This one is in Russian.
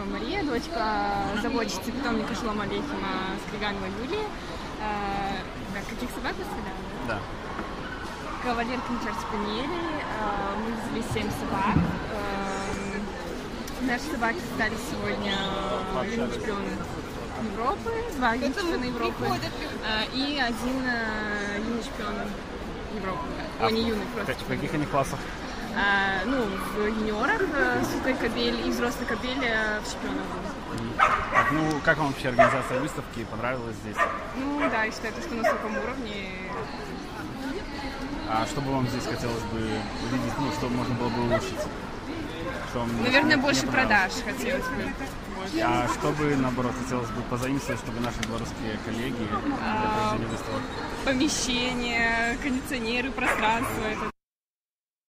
Мария, дочка заводчицы питомника Шолома Алейхима Скриганова Юлии. Э, каких собак вы сказали? Да. Кавалер Кинчар Спаниели. Э, Мы взяли 7 собак. Э, Наши собаки стали сегодня юные чемпионы Европы, два юных чемпиона Европы э, и один э, юный чемпион Европы. А Ой, не юный, просто. каких- в каких они классах? А, ну, в юниорах э, сухой кобель и взрослый кобель э, в чемпионах был. Ну, как вам вообще организация выставки? Понравилось здесь? Ну да, я считаю, что на высоком уровне. А что бы вам здесь хотелось бы увидеть, ну, что можно было бы улучшить? Что вам не- Наверное, не больше понравилось? продаж хотелось бы. А что бы, наоборот, хотелось бы позаимствовать, чтобы наши белорусские коллеги для выставок? Помещения, кондиционеры, пространство. Это